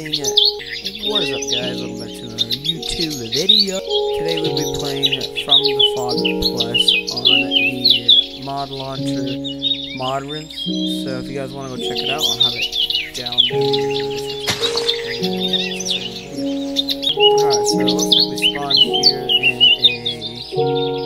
What is up guys, welcome back to another YouTube video. Today we'll be playing From the Fog Plus on the mod launcher Modrinth. So if you guys want to go check it out, I'll have it down there. Alright, so we spawned here in a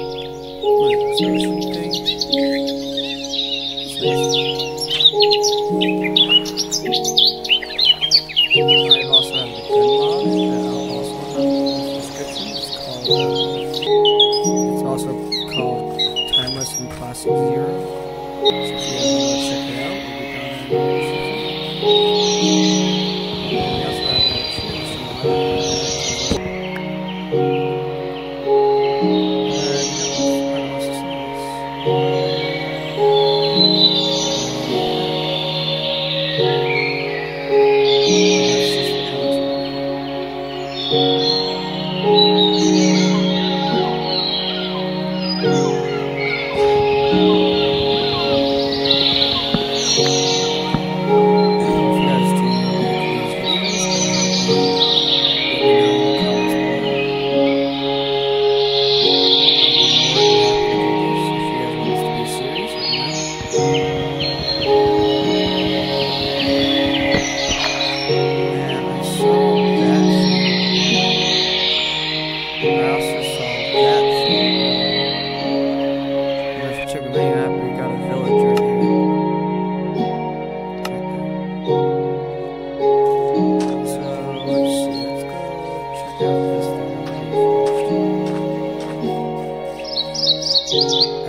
You.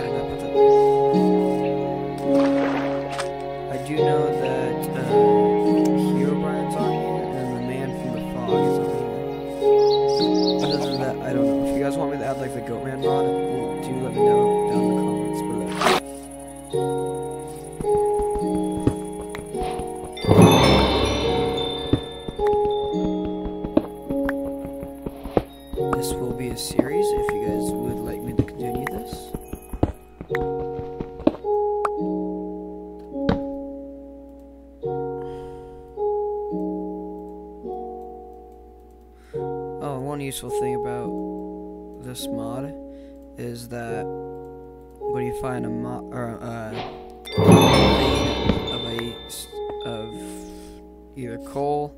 useful thing about this mod is that when you find a mod or uh, of a of either coal,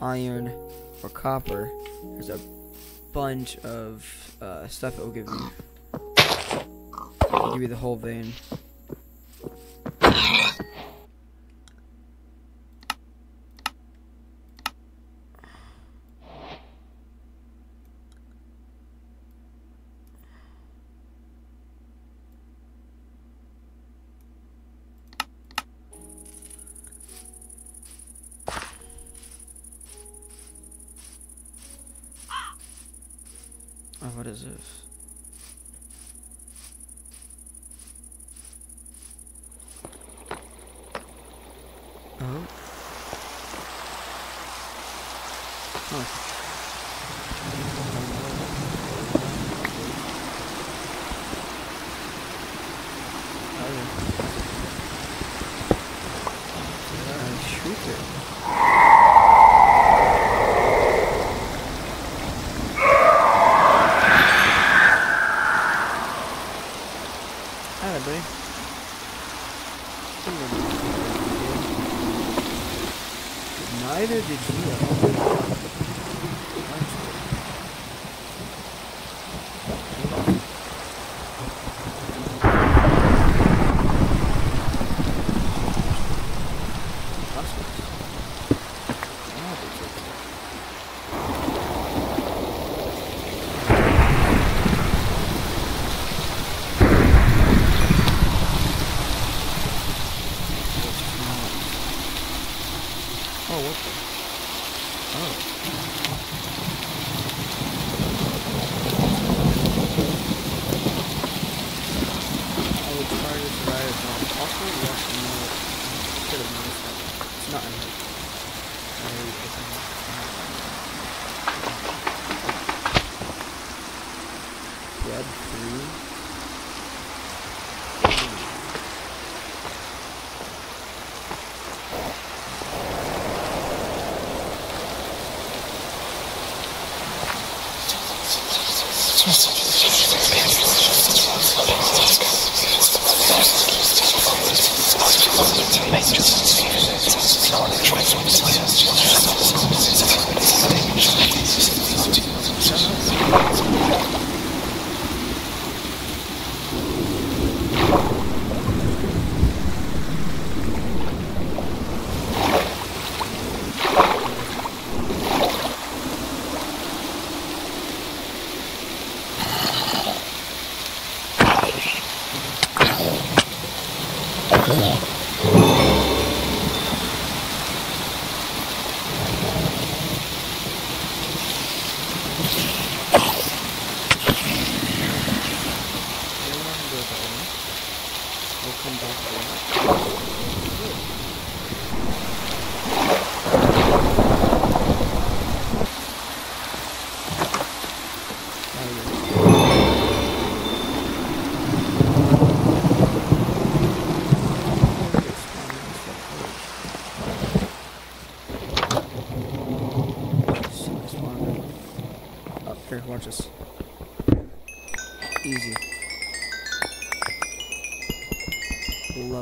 iron, or copper, there's a bunch of uh, stuff that will give you. will give you the whole vein.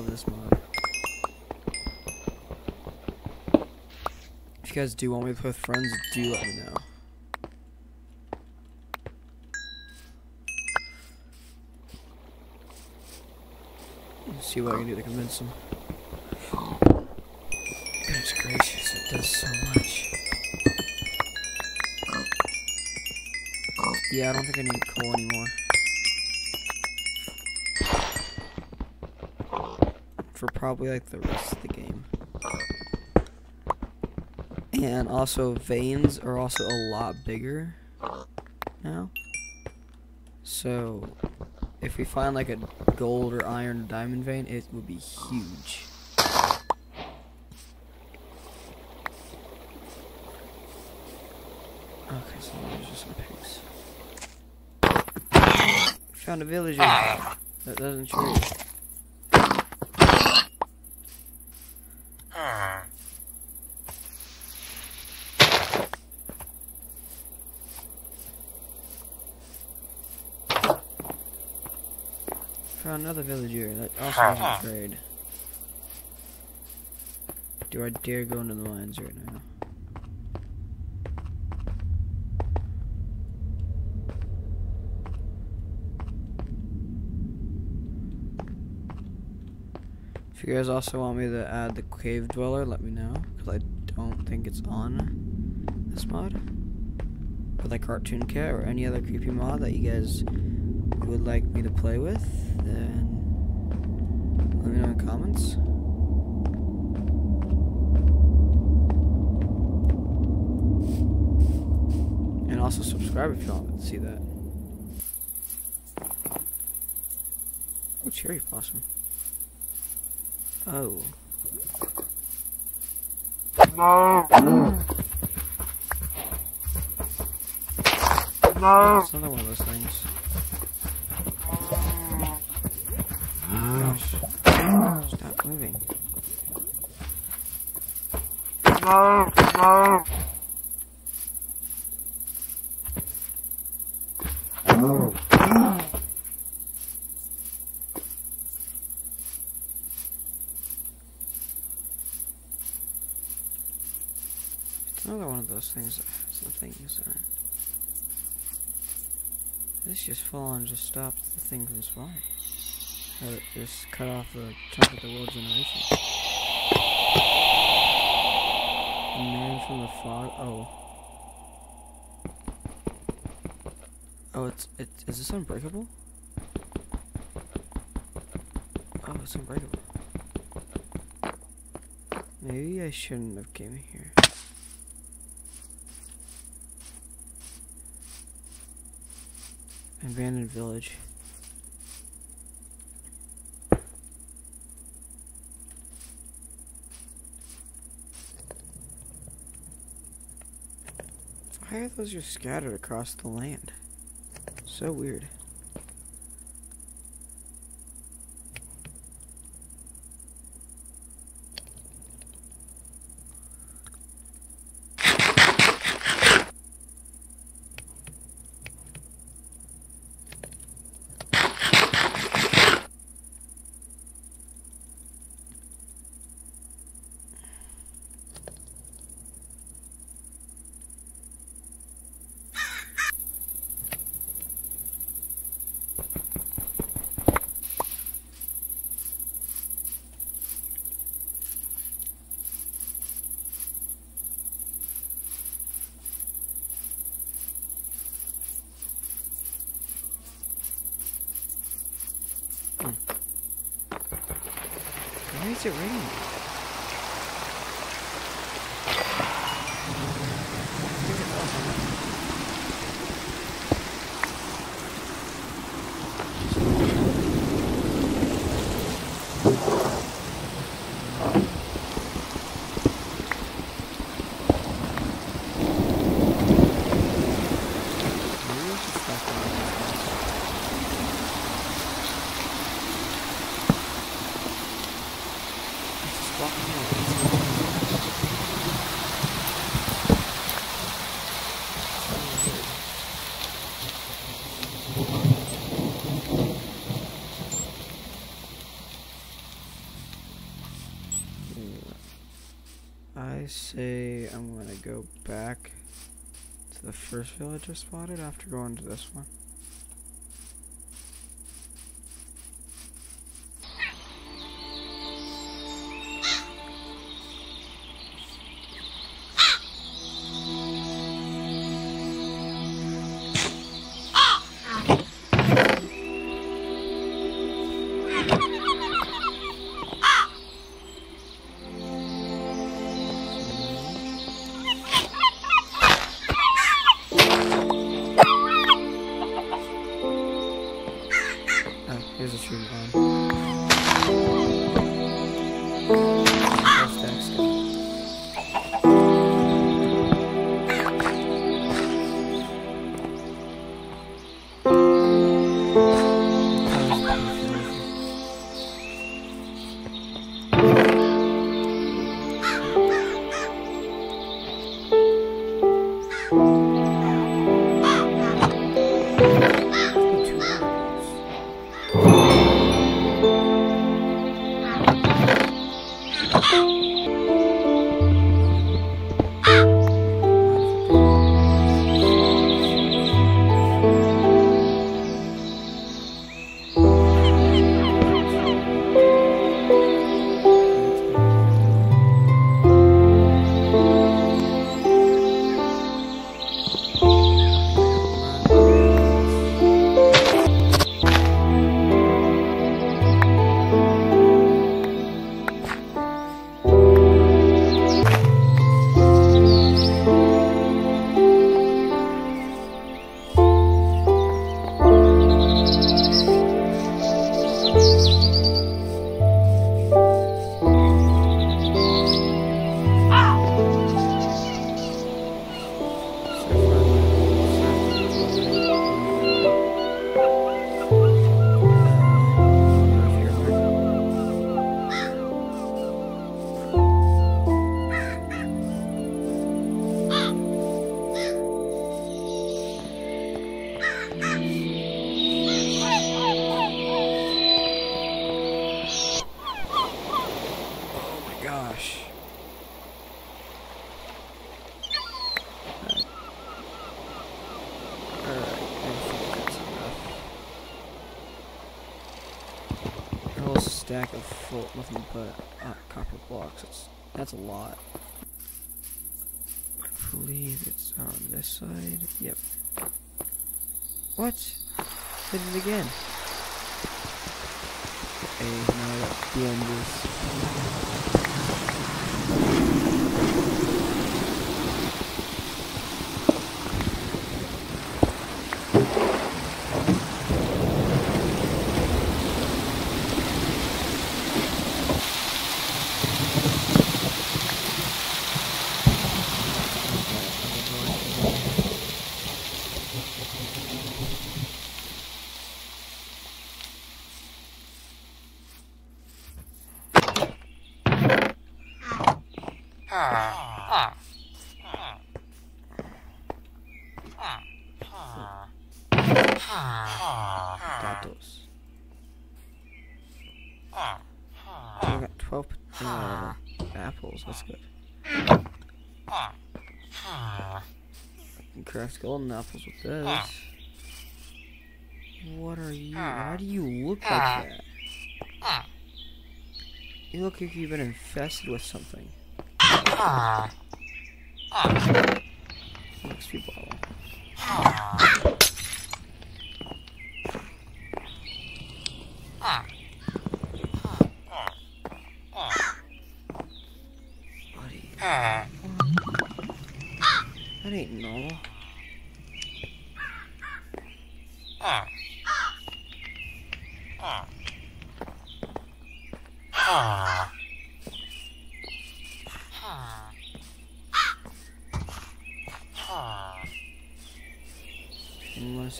Love this mod. If you guys do want me to play with friends, do let me know. Let's see what I can do to convince them. Goodness gracious, it does so much. Yeah, I don't think I need coal anymore. Probably like the rest of the game. And also, veins are also a lot bigger now. So, if we find like a gold or iron or diamond vein, it would be huge. Okay, so there's just some pigs. Found a villager. That doesn't trade. Found another villager that also doesn't trade. Do I dare go into the mines right now? If you guys also want me to add the cave dweller, let me know, because I don't think it's on this mod. Or like Cartoon Cat or any other creepy mod that you guys would like me to play with, then let me know in the comments. And also subscribe if you want to see that. Oh, cherry blossom. Oh. No. It's another one of those things. Gosh. Stop moving. No! No! It's another one of those things that has the things in it. This just full on just stopped the thing from spawning. Or it just cut off the top of the world generation. The man from the fog. Oh. Oh, it's it. Is this unbreakable? Oh, it's unbreakable. Maybe I shouldn't have came here. Abandoned village. Why are those just scattered across the land? So weird. Is it raining? Maybe we should stop doing this. Let's just walk around. I say I'm gonna go back to the first village I spotted after going to this one. Stack of full, nothing but uh, copper blocks. That's, that's a lot. I believe it's on this side. Yep. What? Did it again. Okay, now that the end is Datos. I got 12 uh, apples. That's good. I golden apples with this. Ah. What are you? Ah. Why do you look ah. like that? You look like you've been infested with something. Bottle.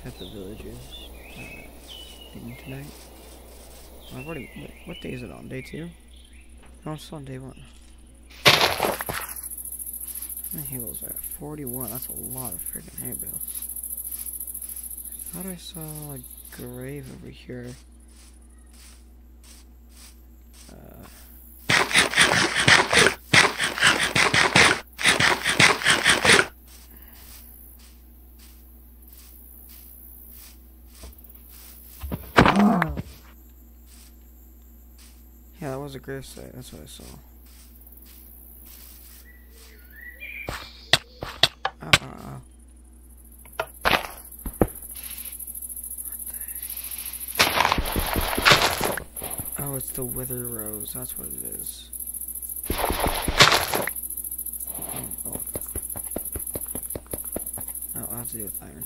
Have the villagers uh, tonight. I've already. What, what day is it on? Day two? No, I'm on day one. How many halos are at? 41. That's a lot of freaking hay bales. Thought I saw a grave over here. Uh, yeah, that was a grave site. That's what I saw. Uh. Oh, it's the wither rose. That's what it is. Oh. Oh, I'll have to do with iron.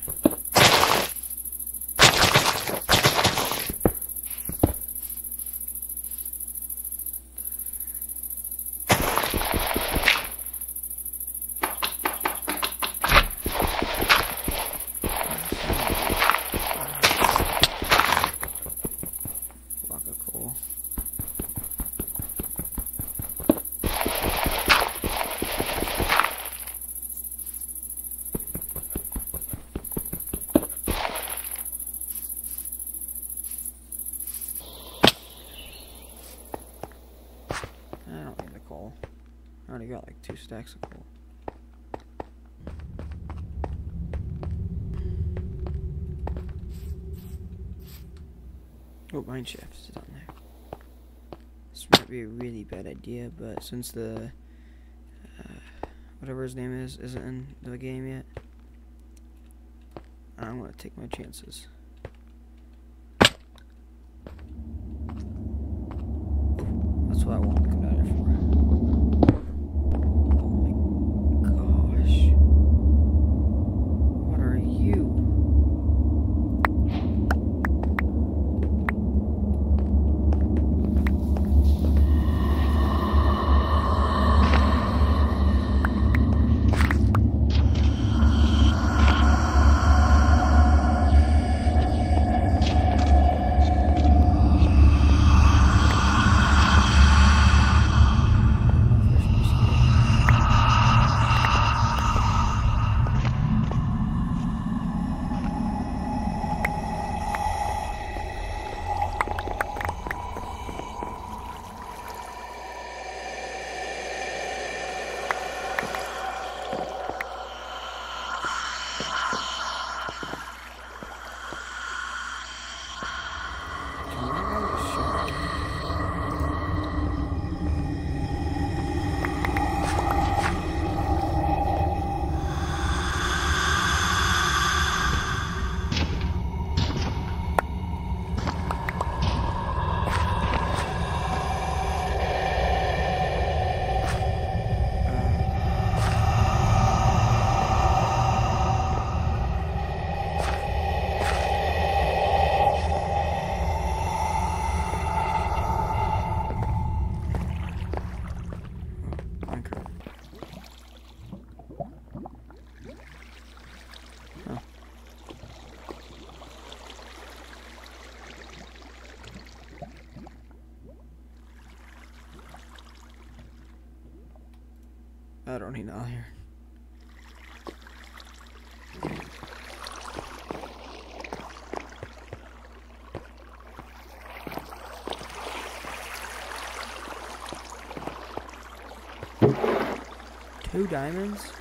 Block of coal. I don't need the coal. Got like two stacks of coal. Oh, mine shaft is on there. This might be a really bad idea, but since the uh, whatever his name is isn't in the game yet, I'm gonna take my chances. Don't need all here. Two diamonds?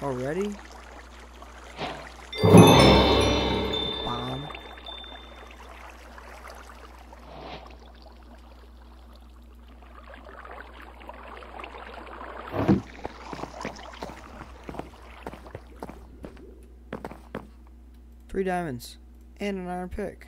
Already? Three diamonds. And an iron pick.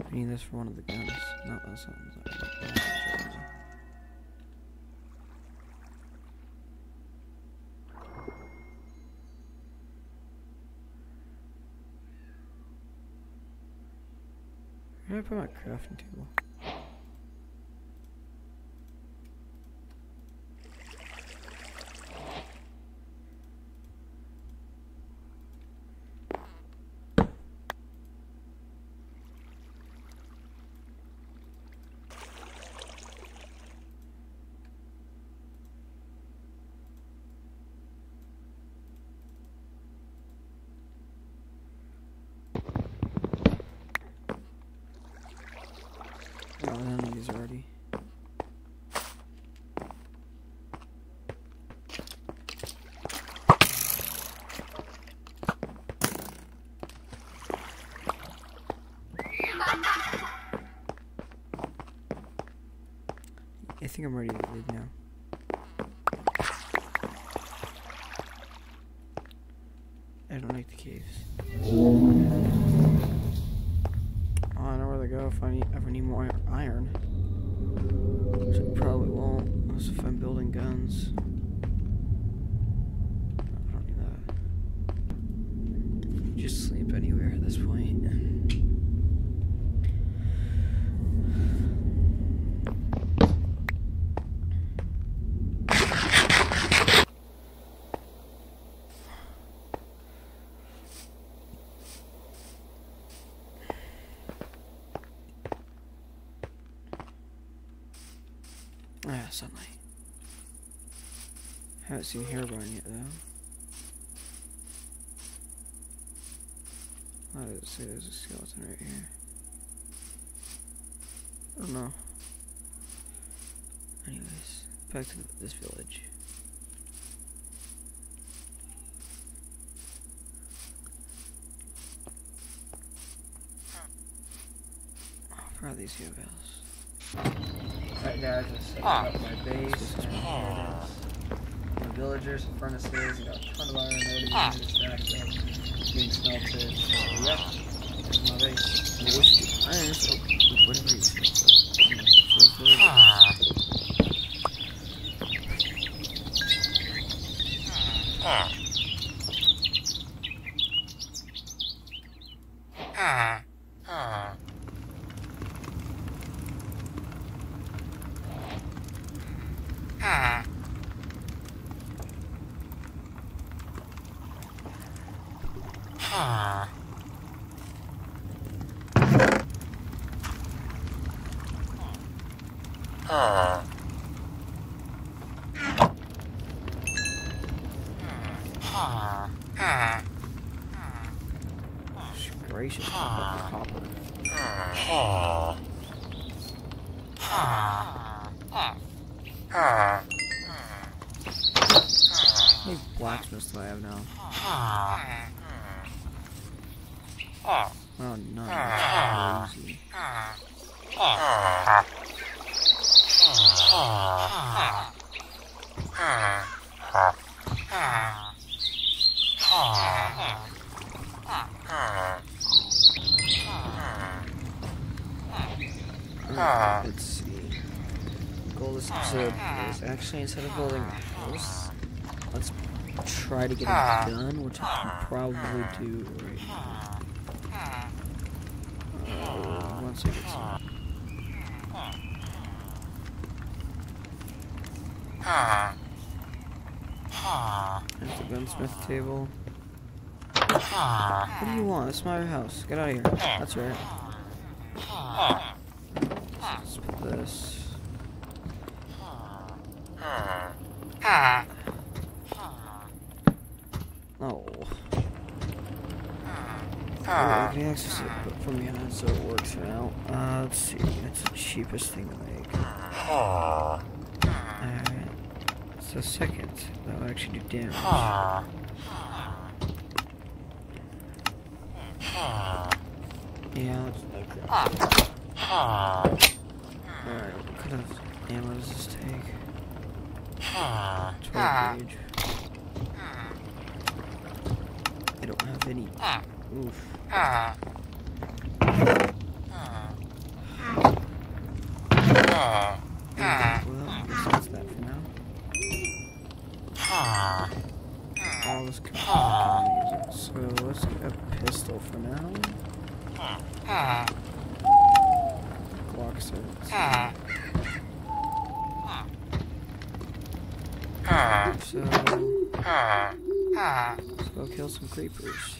I need this for one of the guns. No, that's something. Where did I put my crafting table? Oh, none of these already. I think I'm ready to leave now. I don't like the caves. Oh, I know where to go if I need, ever need more iron. Which I probably won't, unless if I'm building guns. I don't need that. Just sleep anywhere at this point. Sunlight. Haven't seen Herobrine yet though. I let's see, there's a skeleton right here. I don't know. Anyways, back to this village. Oh, probably these bells. Alright guys, I set Ah. up my base, and here it is. The villagers and furnaces, got a ton of iron already Ah. stacked up, being smelted. So, yep, there's my base. Yeah, what's the iron? So, whatever you say. but, you know, feels really good. Gracious, copper. How many blacksmiths do I have now? Oh, none. That's crazy. Alright, let's see. Goal this episode is actually instead of building a house, let's try to get a gun, which I can probably do right now. Uh, once I get some. There's the gunsmith table. What do you want? It's my house. Get out of here. That's right. This. I can ah. access it from behind so it works now. Uh, let's see. It's the cheapest thing to make. Alright. It's the ah. second. That will actually do damage. Ah. Yeah, let's make that. Alright, what kind of ammo does this take? 12 gauge. I don't have any. Oof. Well, I guess that's that for now. All this it. So let's get a pistol for now. Glock six. So let's go kill some creepers.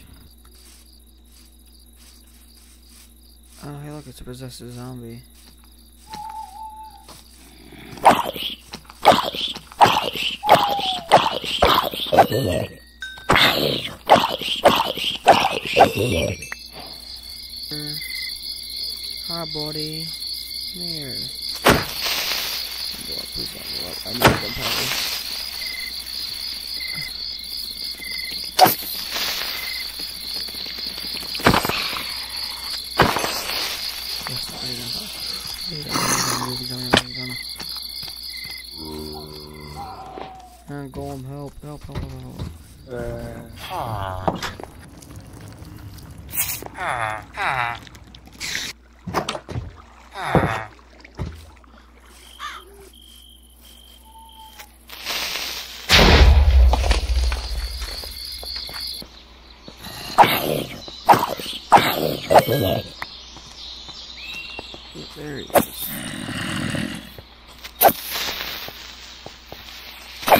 Oh, hey, look, it's a possessed zombie. Hi, buddy. Here. I need gunpowder. Yes, I know. Leave it, leave it, leave it, leave it, leave it. Uh, Golem, help, help, help, help, help. There he is. No, don't blow up, please don't blow up. Oh, yes. Gunpowder. How did that cat get in here?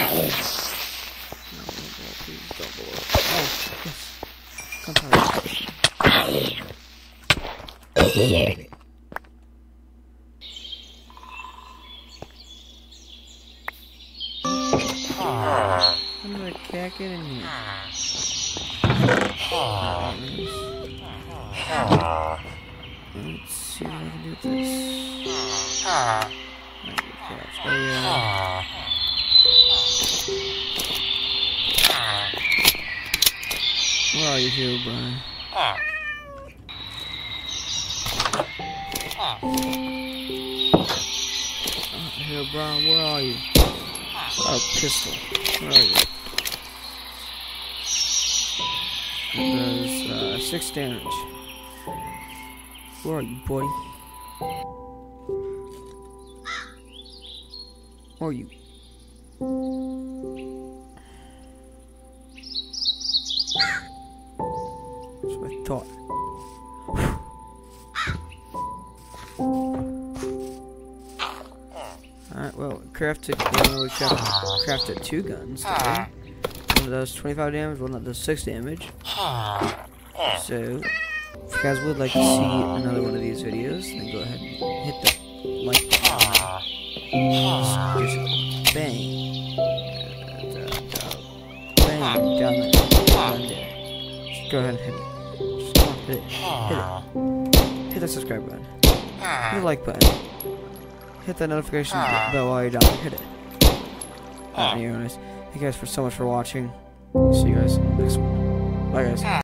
Let's see what I can do this. Be a. Oh yeah. You here, Brian? Oh, here, Brian, where are you? Oh, pistol. Where are you? It does uh, six damage. Where are you, buddy? Where are you? Well, crafted, well, we craft, crafted two guns today. One that does 25 damage, one that does 6 damage. So, if you guys would like to see another one of these videos, then go ahead and hit the like button. Just bang. Bang down there. Down there. Just go ahead and hit it. Just hit it. Hit it. Hit the subscribe button. Hit the like button. Hit that notification ah. bell while you're down. Hit it. Ah. Alright, anyways, thank you guys for so much for watching. See you guys next one. Bye, guys. Ah.